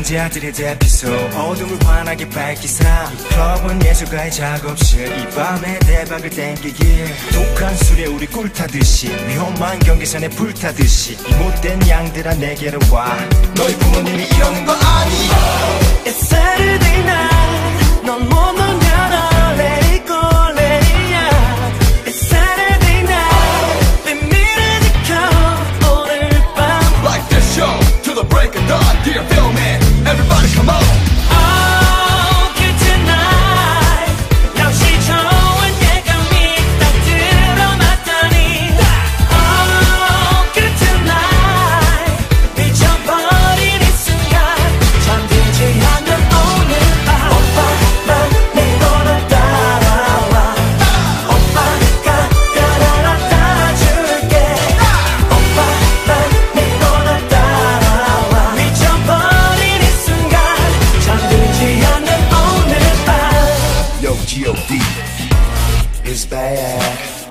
남자들의 대피소 어둠을 환하게 밝히사 이 클럽은 예술가의 작업실 이 밤에 대박을 땡기길 독한 술에 우리 꿀타듯이 위험한 경계선에 불타듯이 이 못된 양들아 내게로 와 너희 부모님이 이러는 거 아니? It's Saturday like a dog, dear film man Everybody come on. G.O.D. is back.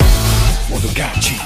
모두 같이.